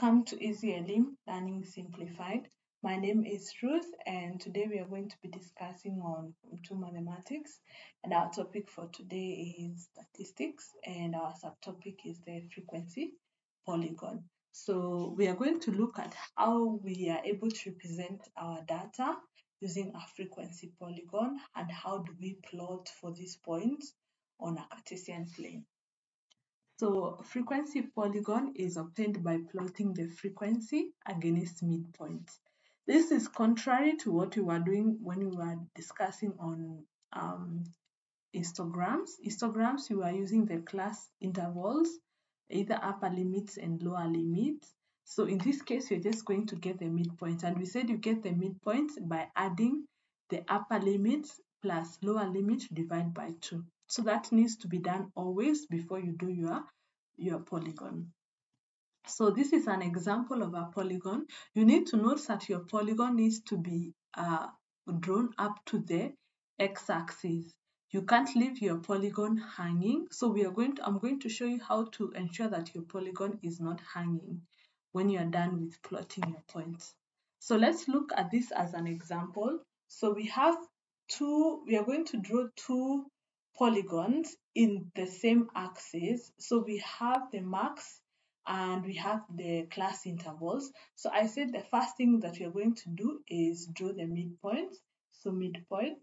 Welcome to Easy Elimu Learning Simplified. My name is Ruth and today we are going to be discussing on two mathematics and our topic for today is statistics and our subtopic is the frequency polygon. So we are going to look at how we are able to represent our data using a frequency polygon and how do we plot for these points on a Cartesian plane. So frequency polygon is obtained by plotting the frequency against midpoints. This is contrary to what we were doing when we were discussing on um, histograms. Histograms, we were using the class intervals, either upper limits and lower limits. So in this case, you're just going to get the midpoint. And we said you get the midpoint by adding the upper limits plus lower limit divided by 2. So that needs to be done always before you do your, your polygon. So this is an example of a polygon. You need to note that your polygon needs to be uh, drawn up to the x-axis. You can't leave your polygon hanging. So we are going to, I'm going to show you how to ensure that your polygon is not hanging when you are done with plotting your points. So let's look at this as an example. So we have two, we are going to draw two polygons in the same axis. So we have the max and we have the class intervals. So I said the first thing that we are going to do is draw the midpoints. So midpoint.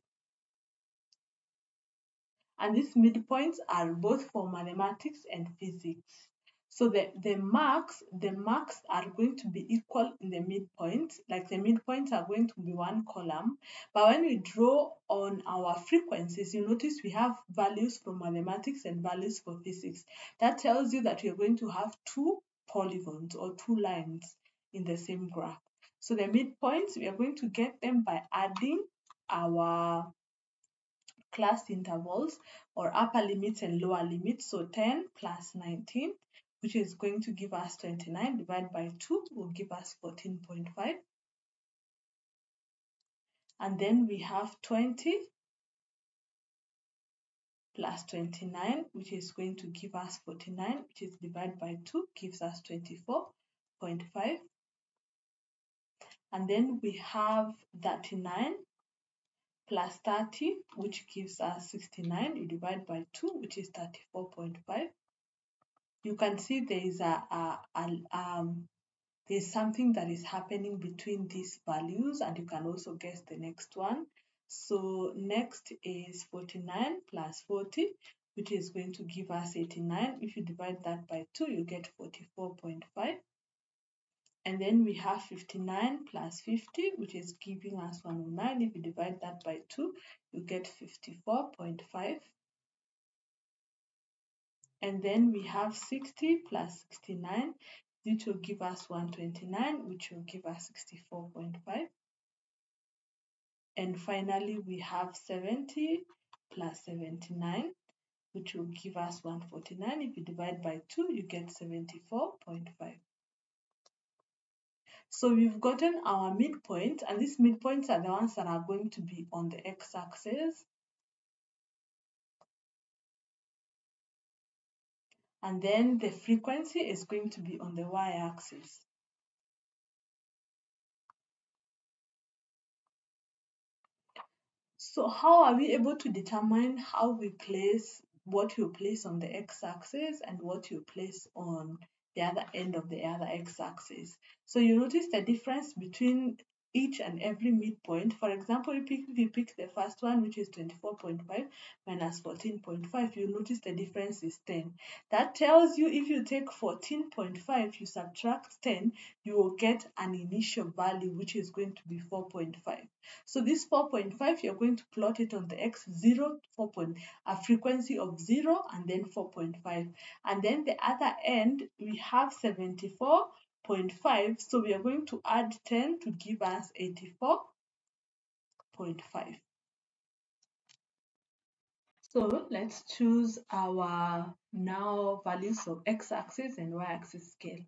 And these midpoints are both for mathematics and physics. So the, the marks, the marks are going to be equal in the midpoint, like the midpoints are going to be one column. But when we draw on our frequencies, you notice we have values for mathematics and values for physics. That tells you that you're going to have two polygons or two lines in the same graph. So the midpoints, we are going to get them by adding our class intervals or upper limits and lower limits. So 10 plus 19 which is going to give us 29 divided by 2 will give us 14.5. And then we have 20 plus 29, which is going to give us 49, which is divided by 2, gives us 24.5. And then we have 39 plus 30, which gives us 69. You divide by 2, which is 34.5 you can see there is a, a, a um, there's something that is happening between these values and you can also guess the next one. So next is 49 plus 40 which is going to give us 89. If you divide that by 2 you get 44.5 and then we have 59 plus 50 which is giving us 109. If you divide that by 2 you get 54.5 and then we have 60 plus 69 which will give us 129 which will give us 64.5 and finally we have 70 plus 79 which will give us 149 if you divide by 2 you get 74.5 so we've gotten our midpoint and these midpoints are the ones that are going to be on the x-axis and then the frequency is going to be on the y-axis. So how are we able to determine how we place what you place on the x-axis and what you place on the other end of the other x-axis? So you notice the difference between each and every midpoint. For example, if you pick the first one, which is 24.5 minus 14.5, you notice the difference is 10. That tells you if you take 14.5, you subtract 10, you will get an initial value, which is going to be 4.5. So this 4.5, you're going to plot it on the x0, 4. Point, a frequency of 0 and then 4.5. And then the other end, we have 74 0.5. So we are going to add 10 to give us 84.5. So let's choose our now values of x-axis and y-axis scale.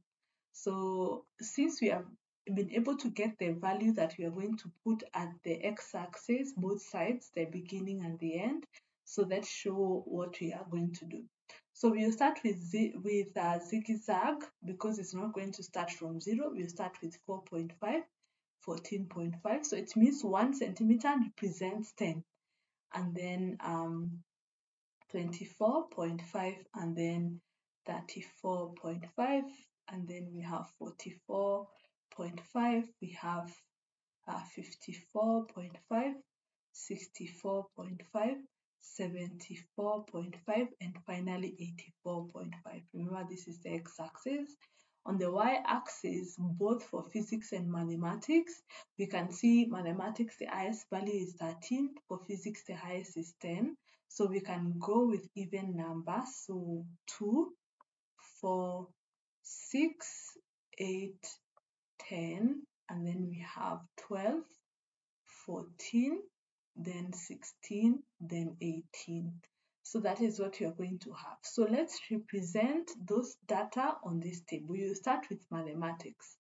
So since we have been able to get the value that we are going to put at the x-axis, both sides, the beginning and the end, so let's show what we are going to do. So we'll start with z with uh, zigzag because it's not going to start from 0. We'll start with 4.5, 14.5. So it means 1 centimeter represents 10. And then um, 24.5 and then 34.5 and then we have 44.5 we have uh, 54.5 64.5 74.5 and finally 84.5 remember this is the x-axis. On the y-axis both for physics and mathematics we can see mathematics the highest value is 13 for physics the highest is 10 so we can go with even numbers. So 2 4 6 8 10 and then we have 12 14 then 16 then 18 so that is what you're going to have. So let's represent those data on this table. You start with mathematics.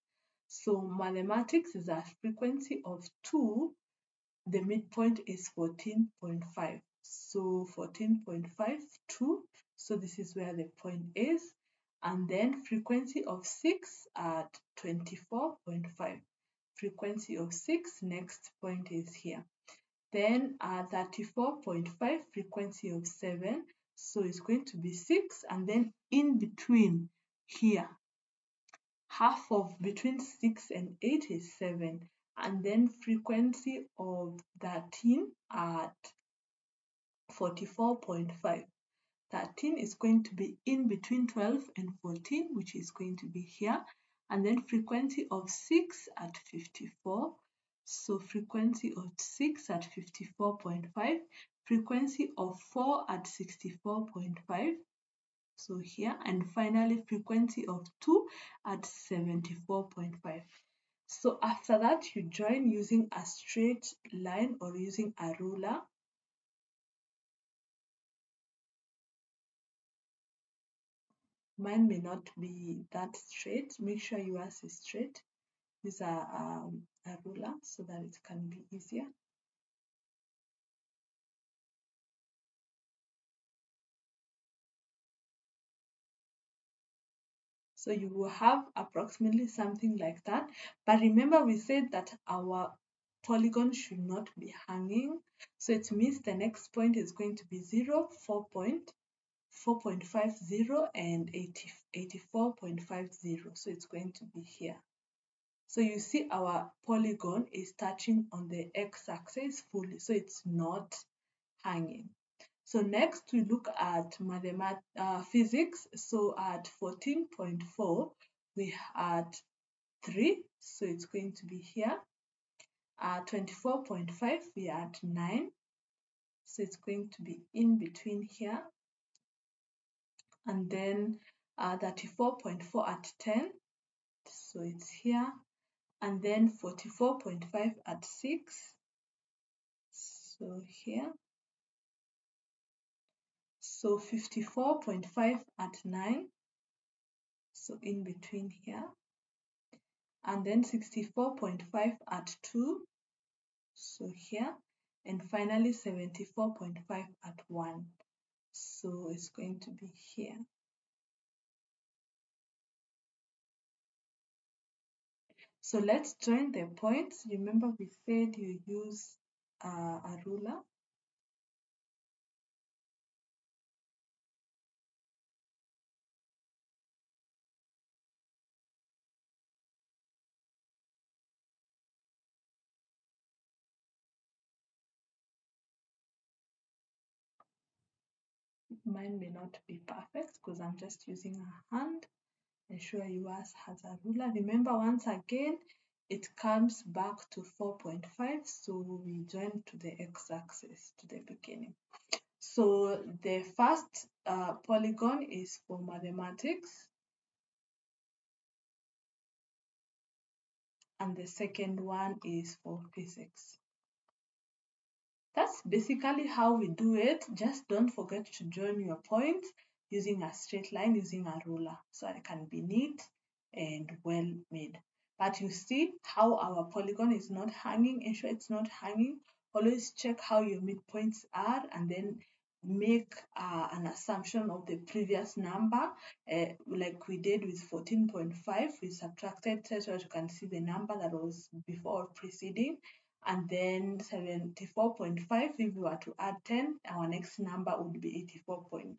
So mathematics is a frequency of 2 the midpoint is 14.5 so 14.5 2 so this is where the point is. And then frequency of 6 at 24.5 frequency of 6 next point is here then at 34.5 frequency of 7 so it's going to be 6 and then in between here half of between 6 and 8 is 7 and then frequency of 13 at 44.5 13 is going to be in between 12 and 14 which is going to be here and then frequency of 6 at 54 so frequency of 6 at 54.5 frequency of 4 at 64.5 so here and finally frequency of 2 at 74.5 so after that you join using a straight line or using a ruler. Mine may not be that straight. Make sure yours is straight. Use a, um, a ruler so that it can be easier So you will have approximately something like that. But remember we said that our polygon should not be hanging. So it means the next point is going to be 0, 4 point, 4.50 and 80, 84.50. So it's going to be here. So you see our polygon is touching on the x-axis fully. So it's not hanging. So next we look at mathemat uh, physics. So at 14.4 we had 3, so it's going to be here. At 24.5 we had 9, so it's going to be in between here. And then uh, 34.4 at 10, so it's here. And then 44.5 at 6, so here. So 54.5 at 9 so in between here. And then 64.5 at 2 so here. And finally 74.5 at 1 so it's going to be here so let's join the points remember we said you use uh, a ruler mine may not be perfect because I'm just using a hand. Ensure yours has a ruler. Remember once again, it comes back to 4.5 so we join to the x-axis to the beginning. So the first uh, polygon is for mathematics and the second one is for physics. That's basically how we do it. Just don't forget to join your points using a straight line, using a ruler, so it can be neat and well made. But you see how our polygon is not hanging, ensure it's not hanging. Always check how your midpoints are and then make uh, an assumption of the previous number, uh, like we did with 14.5, we subtracted so you can see the number that was before preceding, and then 74.5, if we were to add 10, our next number would be 84.5.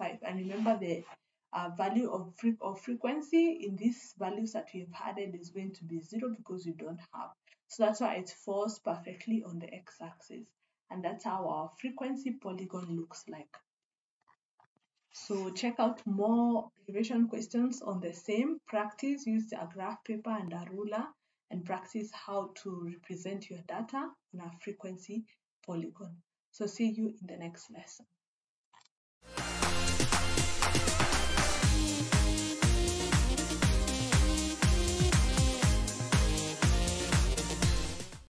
And remember the uh, value of, fre of frequency in these values that we've added is going to be zero because we don't have. So that's why it falls perfectly on the x-axis and that's how our frequency polygon looks like. So check out more revision questions on the same practice. Use a graph paper and a ruler and practice how to represent your data on a frequency polygon. So see you in the next lesson.